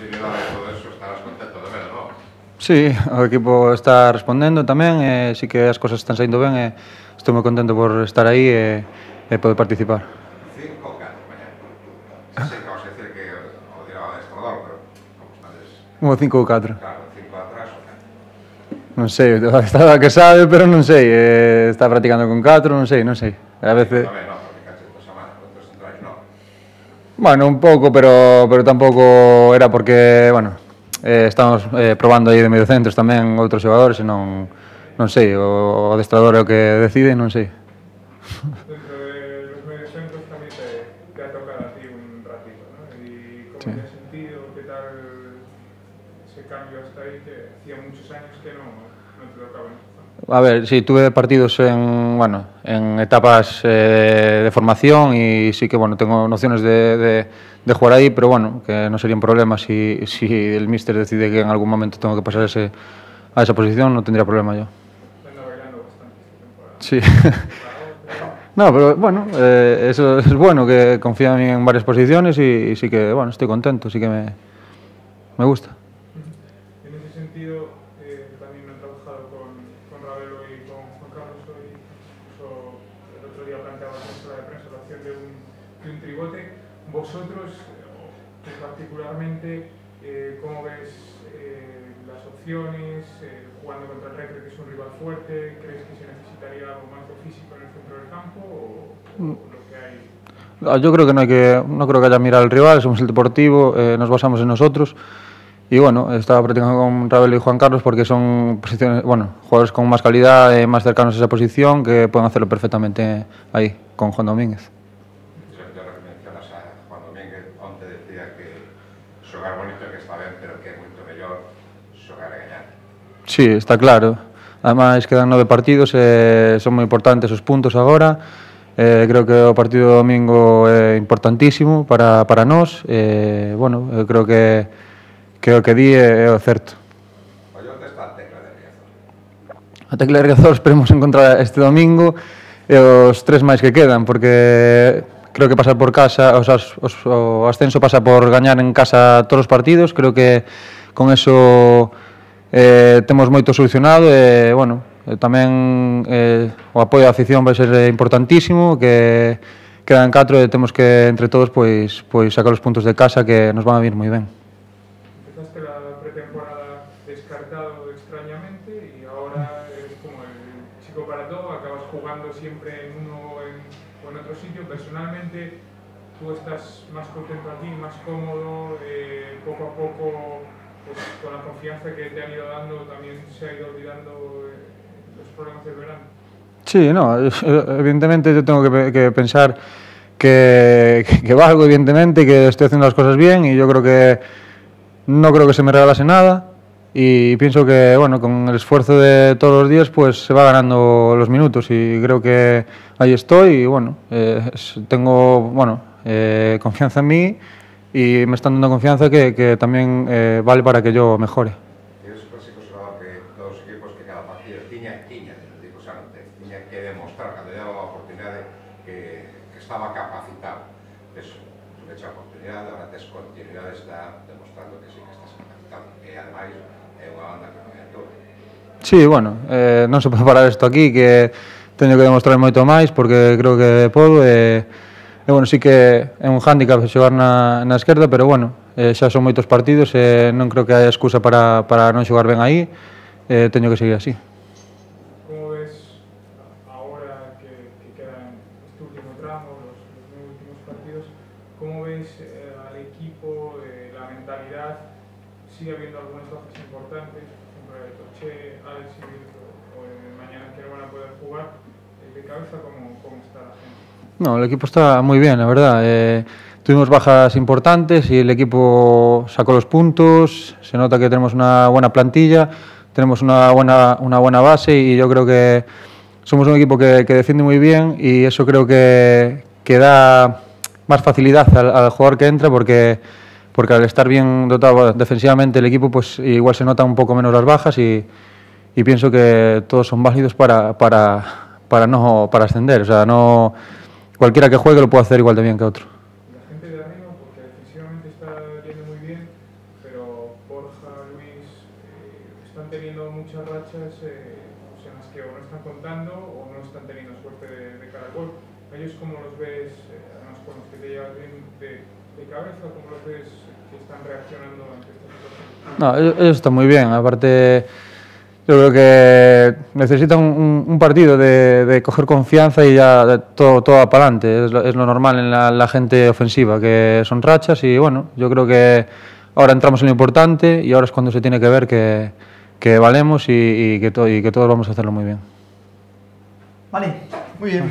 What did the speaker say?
continuidade de todo eso estarás contento de ver, non? Sí, o equipo está respondendo tamén, e eh, sí que as cosas están saindo ben, e eh, estou moi contento por estar aí e, eh, e poder participar. Cinco 4, mañá. Sí, vamos a decir que o dirá o destrador, pero como estades... Como cinco ou catro. Claro, cinco atrás, o Non sei, está que sabe, pero non sei. Eh, está practicando con 4, non sei, non sei. A veces... Tamén, no. Bueno, un pouco, pero, pero tampouco era porque, bueno, eh, estamos eh, probando aí de medio centros tamén outros xogadores e non, non sei, o, o adestrador é o que decide, non sei. Dentro de los mediocentros también te, te ha tocado a ti un ratito, ¿no? ¿Y cómo Sí. te has sentido? ¿Qué tal ese cambio hasta ahí que hacía muchos años que no, no te tocaba en esta zona? A ver, sí, tuve partidos en, bueno, en etapas eh, de formación y sí que, bueno, tengo nociones de, de, de jugar ahí, pero bueno, que no sería un problema si, si el míster decide que en algún momento tengo que pasar ese, a esa posición, no tendría problema yo. Sí. No, pero bueno, eh, eso es bueno, que confía en mí en varias posiciones y, y sí que, bueno, estoy contento, sí que me, me gusta. En ese sentido, eh, también he trabajado con, con Ravelo y con Juan Carlos hoy. Incluso el otro día planteabas de un, de un tribote. Vosotros, eh, particularmente, eh, ¿cómo ves eh, las opciones? eh, jugando contra el Recre, que es un rival fuerte, ¿crees que se necesitaría algo más de físico en el centro del campo o, o lo que hay? Yo creo que no hay que, no creo que haya mirar al rival, somos el deportivo, eh, nos basamos en nosotros. Y bueno, estaba practicando con Ravel y Juan Carlos porque son posiciones, bueno, jugadores con más calidad, más cercanos a esa posición, que pueden hacerlo perfectamente ahí, con Juan Domínguez. Sempre te mencionas a Juan Domínguez, onte decía que xogar bonito que está ben, pero que é moito mellor xogar e gañar. Sí, está claro. Además quedan nove partidos, eh, son moi importantes os puntos agora. Eh, creo que o partido do domingo é importantísimo para, para nós. Eh, bueno, eu creo que, que o que di é, é o certo. Oye, onde está a tecla de Riazor? A tecla de Riazor esperemos encontrar este domingo e os tres máis que quedan, porque creo que pasar por casa, os, os, o ascenso pasa por gañar en casa todos os partidos, creo que con eso eh, temos moito solucionado e, bueno, tamén eh, o apoio da afición vai ser importantísimo, que quedan 4 e temos que entre todos pois pois sacar os puntos de casa que nos van a vir moi ben. Para todo, acabas jugando siempre en uno o en, en otro sitio. Personalmente, tú estás más contento aquí, más cómodo, eh, poco a poco, pues, con la confianza que te han ido dando, también se ha ido olvidando eh, los problemas del verano. Sí, no, evidentemente yo tengo que, que pensar que, que valgo, evidentemente, que estoy haciendo las cosas bien y yo creo que no creo que se me regalase nada y pienso que, bueno, con el esfuerzo de todos los días, pues se va ganando los minutos y creo que ahí estoy y, bueno, eh, tengo, bueno, eh, confianza en mí y me están dando confianza que, que también eh, vale para que yo mejore. Que que que demostrar cando lle daba a oportunidade que, que estaba capacitado. Eso, pecha a oportunidade, agora tes continuidade está demostrando que sí que estás capacitando. E ademais é unha banda que non é todo. Sí, bueno, eh, non se pode parar isto aquí, que teño que demostrar moito máis, porque creo que podo, e, e bueno, sí que é un hándicap xogar na, na esquerda, pero bueno, eh, xa son moitos partidos, e eh, non creo que hai excusa para, para non xogar ben aí, eh, teño que seguir así. Sigue habiendo algunas bajas importantes, por ejemplo, de Toché, Alex y o mañana que no van a poder jugar. Eh, de cabeza, ¿cómo, cómo está la gente? No, el equipo está muy bien, la verdad. Eh, tuvimos bajas importantes y el equipo sacó los puntos. Se nota que tenemos una buena plantilla, tenemos una buena, una buena base y yo creo que somos un equipo que, que defiende muy bien y eso creo que, que da más facilidad al, al jugador que entra porque, porque al estar bien dotado defensivamente el equipo, pues igual se nota un poco menos las bajas y, y pienso que todos son válidos para, para, para, no, para ascender. O sea, no, cualquiera que juegue lo puede hacer igual de bien que otro. La gente de arriba, porque defensivamente está yendo muy bien, pero Borja, Luis, eh, están teniendo muchas rachas eh, pues en las que o no están contando o no están teniendo suerte de, de cara al gol. ¿Ellos cómo los ves, eh, además con los que te llevas bien de, de cabeza, cómo los ves que están reaccionando ante esta situación? No, ellos ellos están muy bien. Aparte, yo creo que necesitan un, un partido de, de coger confianza y ya todo, todo va para adelante. Es lo, es lo normal en la, la gente ofensiva, que son rachas y bueno, yo creo que ahora entramos en lo importante y ahora es cuando se tiene que ver que, que valemos y, y que to- y que todos vamos a hacerlo muy bien. Vale, muy bien.